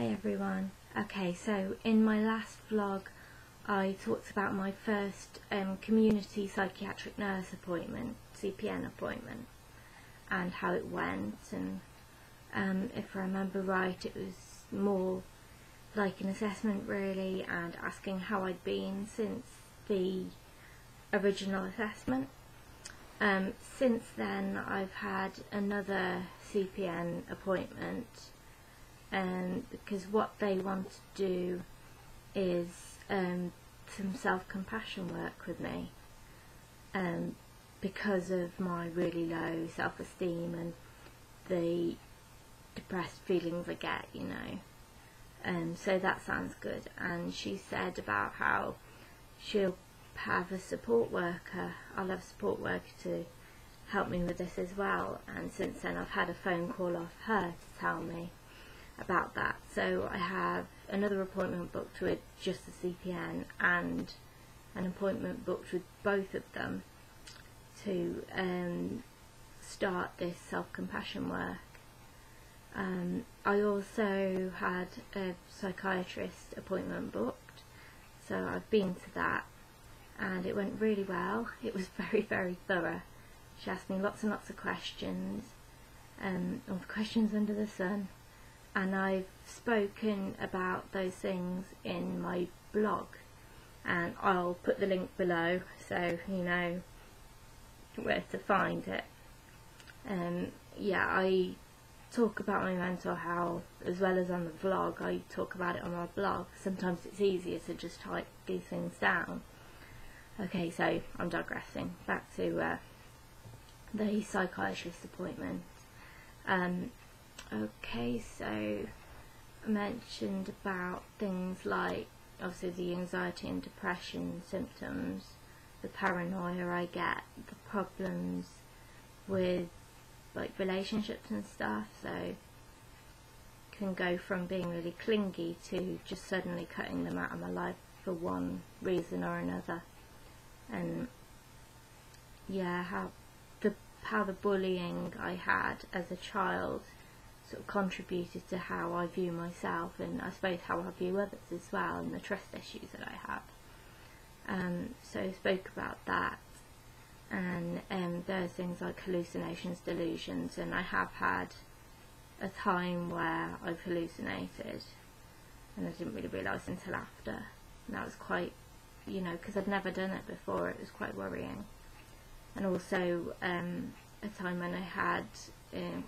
Hi everyone. Okay, so in my last vlog I talked about my first um, community psychiatric nurse appointment, CPN appointment, and how it went and um, if I remember right it was more like an assessment really and asking how I'd been since the original assessment. Um, since then I've had another CPN appointment um, because what they want to do is um, some self-compassion work with me um, because of my really low self-esteem and the depressed feelings I get, you know. Um, so that sounds good. And she said about how she'll have a support worker. I'll have a support worker to help me with this as well. And since then, I've had a phone call off her to tell me about that. So I have another appointment booked with just the CPN and an appointment booked with both of them to um, start this self-compassion work. Um, I also had a psychiatrist appointment booked, so I've been to that and it went really well. It was very, very thorough. She asked me lots and lots of questions, um, all the questions under the sun and I've spoken about those things in my blog and I'll put the link below so you know where to find it. Um, yeah, I talk about my mental health as well as on the vlog. I talk about it on my blog. Sometimes it's easier to just type these things down. Okay, so I'm digressing. Back to uh, the psychiatrist appointment. Um, Okay, so I mentioned about things like obviously the anxiety and depression symptoms, the paranoia I get, the problems with like relationships and stuff, so can go from being really clingy to just suddenly cutting them out of my life for one reason or another. And yeah, how the how the bullying I had as a child sort of contributed to how I view myself and I suppose how I view others as well and the trust issues that I have. Um, so I spoke about that and um, there's things like hallucinations, delusions and I have had a time where I've hallucinated and I didn't really realise until after and that was quite, you know, because I'd never done it before, it was quite worrying. And also um, a time when I had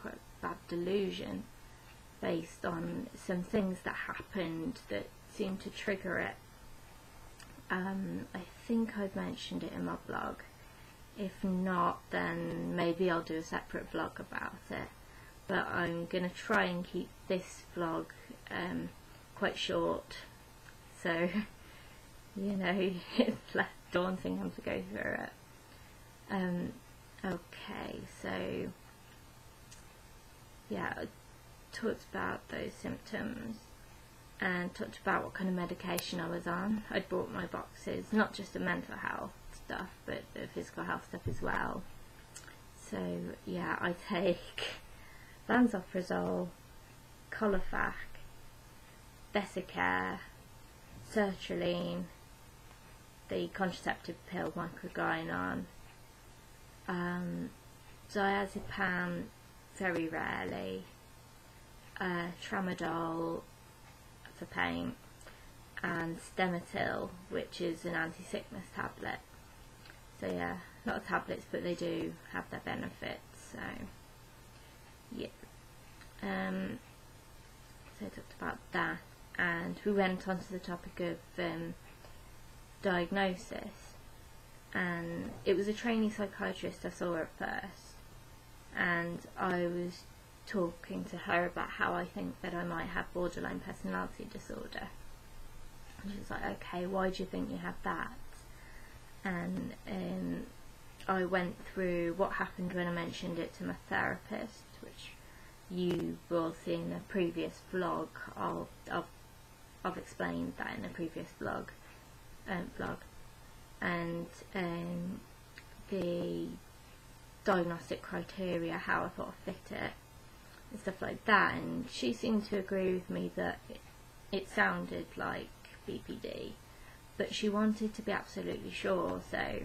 quite bad delusion based on some things that happened that seemed to trigger it. Um, I think I've mentioned it in my blog. If not, then maybe I'll do a separate vlog about it. But I'm going to try and keep this vlog um, quite short. So, you know, it's less daunting to go through it. Um, okay, so yeah, talked about those symptoms and talked about what kind of medication I was on. I'd brought my boxes, not just the mental health stuff, but the physical health stuff as well. So yeah, I take lansoprazole, Colofac, Vesicare, sertraline, the contraceptive pill microgynon, um, diazepam very rarely, uh, tramadol for pain, and Stemetil, which is an anti-sickness tablet. So yeah, not of tablets, but they do have their benefits. So yeah. Um, so I talked about that, and we went on to the topic of um, diagnosis. And it was a trainee psychiatrist I saw at first, and I was talking to her about how I think that I might have borderline personality disorder. And she was like, okay, why do you think you have that? And um, I went through what happened when I mentioned it to my therapist, which you will see in a previous vlog. I'll, I'll, I've explained that in a previous vlog, um, vlog. And um, the diagnostic criteria, how I thought I fit it, and stuff like that. And she seemed to agree with me that it, sounded like BPD, but she wanted to be absolutely sure, so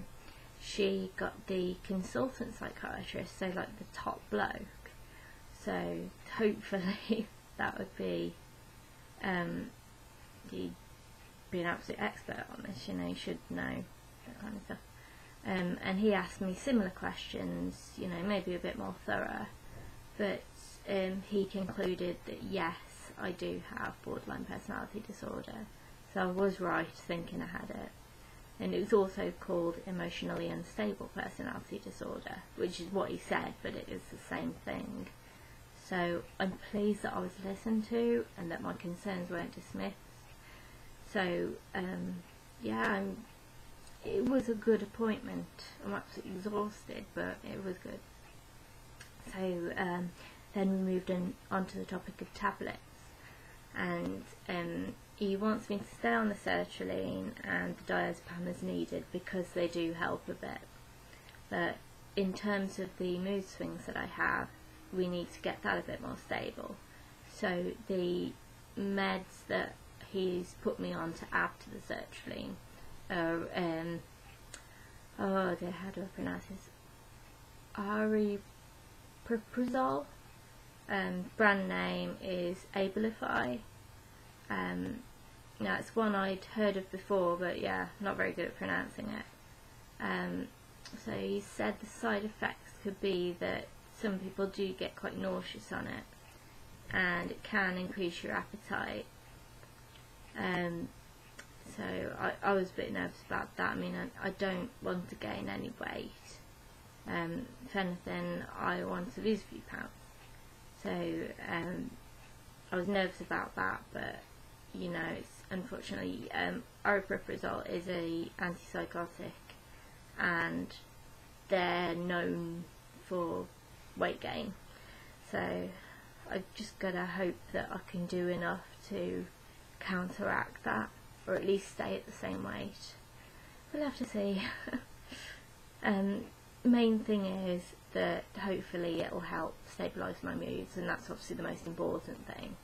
she got the consultant psychiatrist, so like the top bloke. So hopefully that would be um, he'd be an absolute expert on this, you know, he should know that kind of stuff. Um, and he asked me similar questions, you know, maybe a bit more thorough, but um, he concluded that yes, I do have borderline personality disorder. So I was right thinking I had it. And it was also called emotionally unstable personality disorder, which is what he said, but it is the same thing. So I'm pleased that I was listened to and that my concerns weren't dismissed. So um, yeah, I'm, it was a good appointment. I'm absolutely exhausted, but it was good. So um, then we moved on onto the topic of tablets, and um, he wants me to stay on the sertraline and the diazepam as needed because they do help a bit. But in terms of the mood swings that I have, we need to get that a bit more stable. So the meds that he's put me on to add to the sertraline are, um, oh how do I pronounce this? Aripiprazole. Um, brand name is Abilify. Um, now it's one I'd heard of before, but yeah, not very good at pronouncing it. Um, so he said the side effects could be that some people do get quite nauseous on it and it can increase your appetite um, so I, I was a bit nervous about that. I mean I, I don't want to gain any weight. Um, if anything I want to lose a few pounds. So um, I was nervous about that but you know it's unfortunately um, aripiprazole is a antipsychotic and they're known for weight gain. So I've just got to hope that I can do enough to counteract that, or at least stay at the same weight. We'll have to see. um, main thing is that hopefully it'll help stabilise my moods, and that's obviously the most important thing.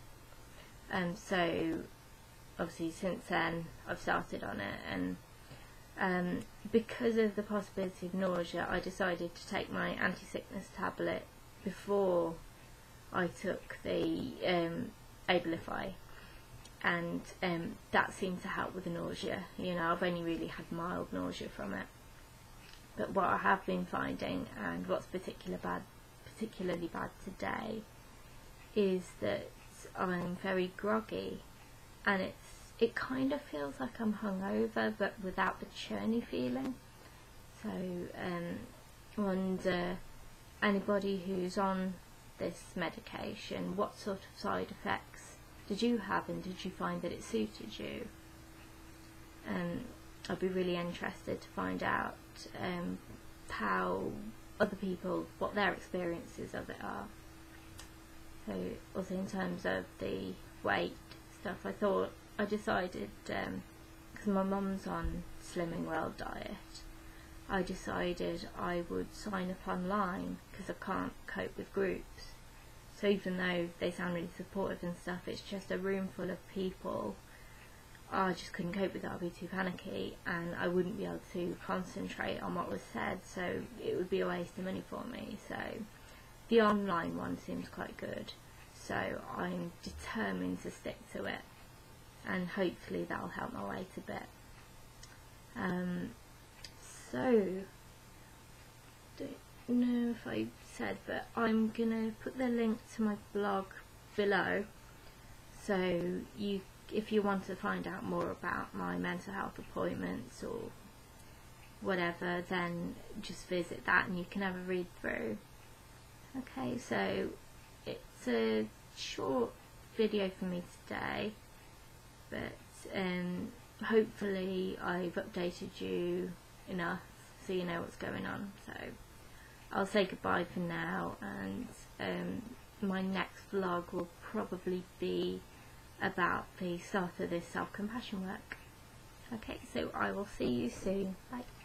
Um, so obviously since then I've started on it, and um, because of the possibility of nausea, I decided to take my anti-sickness tablet before I took the um, Abilify and um, that seemed to help with the nausea. You know, I've only really had mild nausea from it. But what I have been finding, and what's particular bad, particularly bad today, is that I'm very groggy, and it's it kind of feels like I'm hungover, but without the churny feeling. So, um, wonder anybody who's on this medication, what sort of side effects did you have, and did you find that it suited you? Um, I'd be really interested to find out um, how other people, what their experiences of it are. So, also in terms of the weight stuff, I thought I decided, because um, my mum's on Slimming World diet, I decided I would sign up online because I can't cope with groups. So even though they sound really supportive and stuff, it's just a room full of people. I just couldn't cope with it, I'd be too panicky and I wouldn't be able to concentrate on what was said, so it would be a waste of money for me. So the online one seems quite good, so I'm determined to stick to it and hopefully that'll help my weight a bit. Um, so, know if I said, but I'm gonna put the link to my blog below. So you, if you want to find out more about my mental health appointments or whatever, then just visit that and you can have a read through. Okay, so it's a short video for me today but um, hopefully I've updated you enough so you know what's going on. So I'll say goodbye for now and um, my next vlog will probably be about the start of this self-compassion work. Okay, so I will see you soon. Bye.